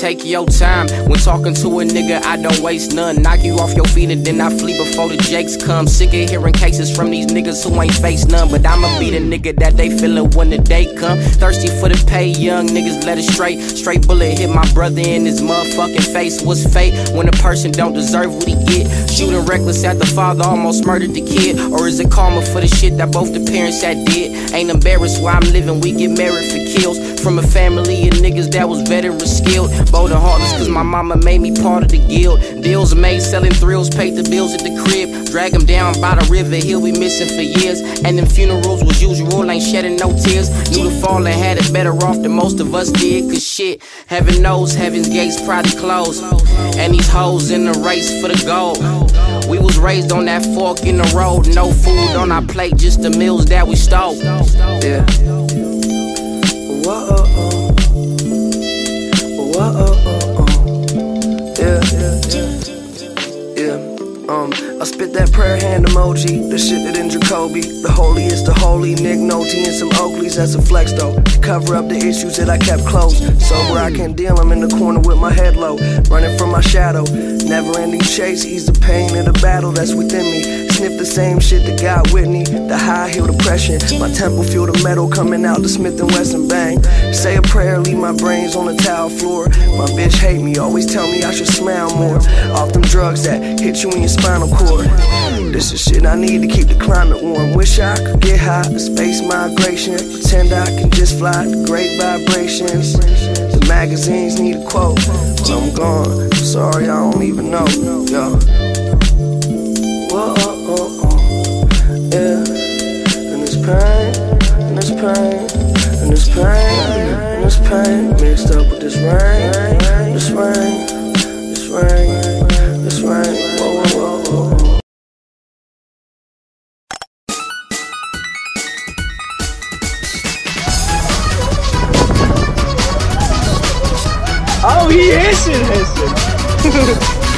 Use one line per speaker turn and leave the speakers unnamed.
take your time. When talking to a nigga, I don't waste none. Knock you off your feet and then I flee before the jakes come. Sick of hearing cases from these niggas who ain't face none. But I'ma be the nigga that they feelin' when the day come. Thirsty for the pay, young niggas let it straight. Straight bullet hit my brother in his motherfucking face. What's fate when a person don't deserve what he get? Shooting reckless at the father, almost murdered the kid. Or is it karma for the shit that both the parents had did? Ain't embarrassed why I'm living, we get married for kills. From a family of niggas that was veteran skilled. Bold and heartless, cause my mama made me part of the guild. Deals made selling thrills, paid the bills at the crib. Drag him down by the river, he'll be missing for years. And them funerals was usual, ain't shedding no tears. Knew the fallen had it better off than most of us did. Cause shit, heaven knows heaven's gates probably closed. And these hoes in the race for the gold. We was raised on that fork in the road, no food on our plate, just the meals that we stole. Yeah.
Whoa, Um, I spit that prayer hand emoji, the shit that in Jacoby. The holiest the holy, Nick Nolte and some Oakleys, that's a flex though. To cover up the issues that I kept close. Sober, I can't deal, I'm in the corner with my head low. Running from my shadow. Never ending chase, ease the pain of the battle that's within me. Sniff the same shit that got Whitney, the high heel depression. My temple feel the metal coming out the Smith and Wesson bang. Say a prayer, leave my brains on the tile floor. My bitch hate me, always tell me I should smile more. Off them drugs that hit you in your spinal cord. This is shit I need to keep the climate warm. Wish I could get high, space migration. Pretend I can just fly to great vibrations. The magazines need a quote, but I'm gone. I'm sorry, I don't even know. Yo. Whoa, oh, oh, oh. yeah. And this pain, and this pain, and this pain, and this pain mixed up with this rain, this rain,
Oh, he hissing, hissing.